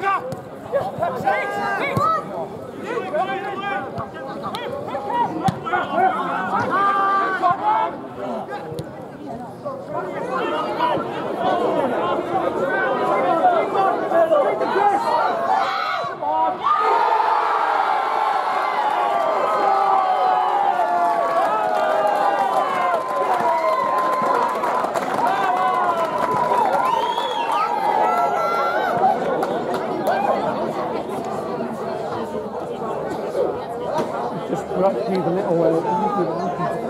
Just right through the little uh,